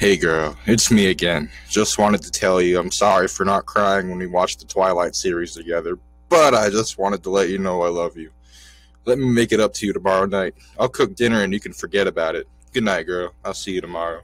Hey girl, it's me again. Just wanted to tell you I'm sorry for not crying when we watched the Twilight series together, but I just wanted to let you know I love you. Let me make it up to you tomorrow night. I'll cook dinner and you can forget about it. Good night, girl. I'll see you tomorrow.